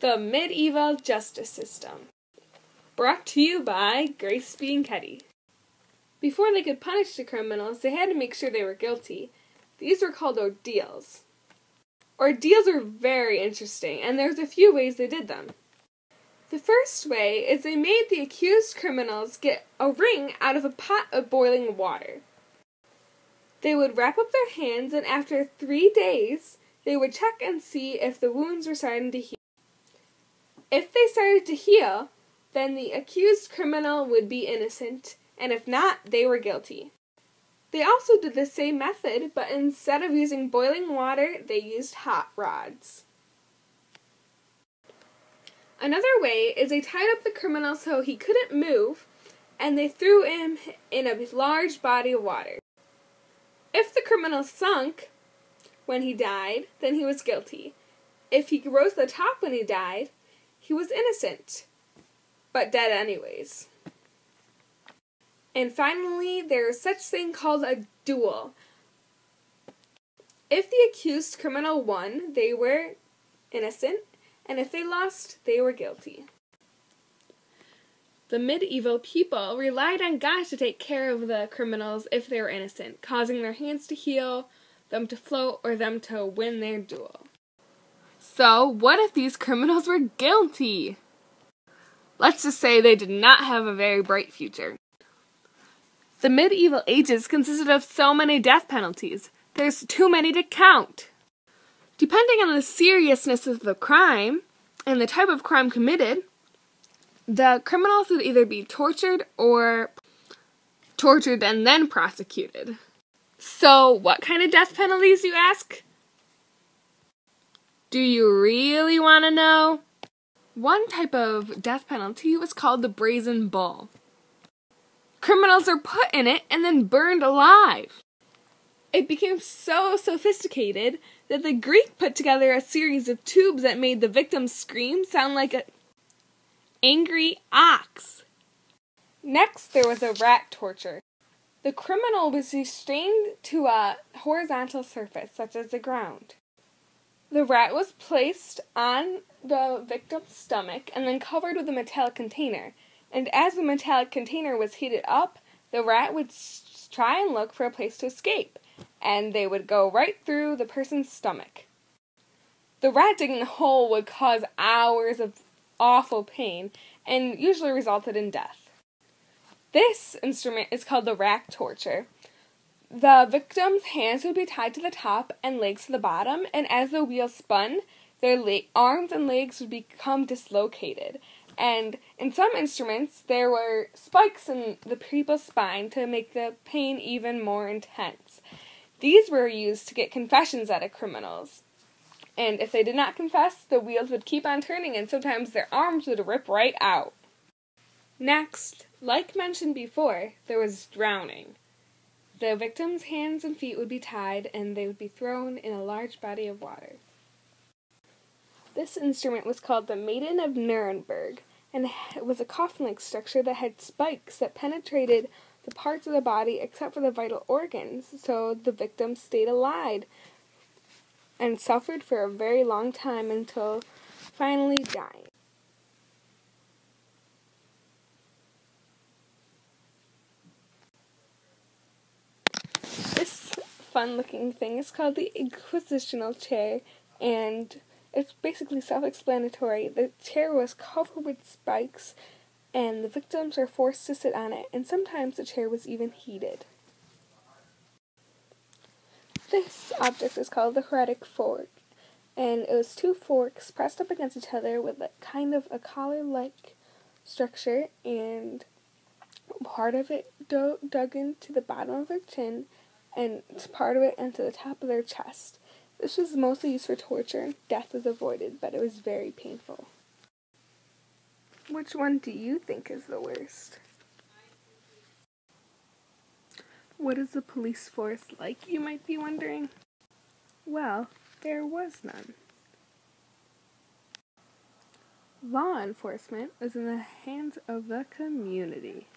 The Medieval Justice System. Brought to you by Grace Bianchetti. Before they could punish the criminals, they had to make sure they were guilty. These were called ordeals. Ordeals are very interesting, and there's a few ways they did them. The first way is they made the accused criminals get a ring out of a pot of boiling water. They would wrap up their hands, and after three days, they would check and see if the wounds were starting to heal. If they started to heal, then the accused criminal would be innocent, and if not, they were guilty. They also did the same method, but instead of using boiling water, they used hot rods. Another way is they tied up the criminal so he couldn't move, and they threw him in a large body of water. If the criminal sunk when he died, then he was guilty. If he rose to the top when he died, he was innocent, but dead anyways. And finally, there is such thing called a duel. If the accused criminal won, they were innocent, and if they lost, they were guilty. The medieval people relied on God to take care of the criminals if they were innocent, causing their hands to heal, them to float, or them to win their duel. So, what if these criminals were guilty? Let's just say they did not have a very bright future. The medieval ages consisted of so many death penalties, there's too many to count. Depending on the seriousness of the crime and the type of crime committed, the criminals would either be tortured or tortured and then prosecuted. So, what kind of death penalties, you ask? Do you really want to know? One type of death penalty was called the brazen bull. Criminals are put in it and then burned alive. It became so sophisticated that the Greek put together a series of tubes that made the victim's scream sound like an angry ox. Next, there was a rat torture. The criminal was restrained to a horizontal surface, such as the ground. The rat was placed on the victim's stomach and then covered with a metallic container. And as the metallic container was heated up, the rat would s- try and look for a place to escape, and they would go right through the person's stomach. The rat digging the hole would cause hours of awful pain and usually resulted in death. This instrument is called the rack torture. The victim's hands would be tied to the top and legs to the bottom, and as the wheel spun, their le- arms and legs would become dislocated. And in some instruments, there were spikes in the people's spine to make the pain even more intense. These were used to get confessions out of criminals. And if they did not confess, the wheels would keep on turning, and sometimes their arms would rip right out. Next, like mentioned before, there was drowning. The victim's hands and feet would be tied and they would be thrown in a large body of water. This instrument was called the Maiden of Nuremberg, and it was a coffin like structure that had spikes that penetrated the parts of the body except for the vital organs, so the victim stayed alive and suffered for a very long time until finally dying. This fun looking thing is called the Inquisitional chair, and it's basically self explanatory. The chair was covered with spikes, and the victims were forced to sit on it, and sometimes the chair was even heated. This object is called the heretic fork, and it was two forks pressed up against each other with a kind of a collar like structure, and part of it do- dug into the bottom of their chin, and part of it into the top of their chest. This was mostly used for torture. Death was avoided, but it was very painful. Which one do you think is the worst? What is the police force like, you might be wondering? Well, there was none. Law enforcement was in the hands of the community.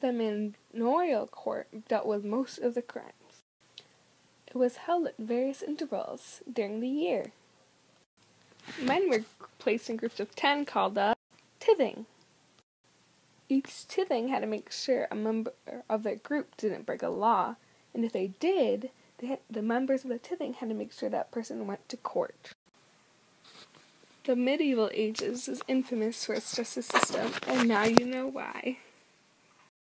The manorial court dealt with most of the crimes. It was held at various intervals during the year. Men were placed in groups of 10 called a tithing. Each tithing had to make sure a member of their group didn't break a law, and if they did, they had, the members of the tithing had to make sure that person went to court. The medieval ages is infamous for its justice system, and now you know why.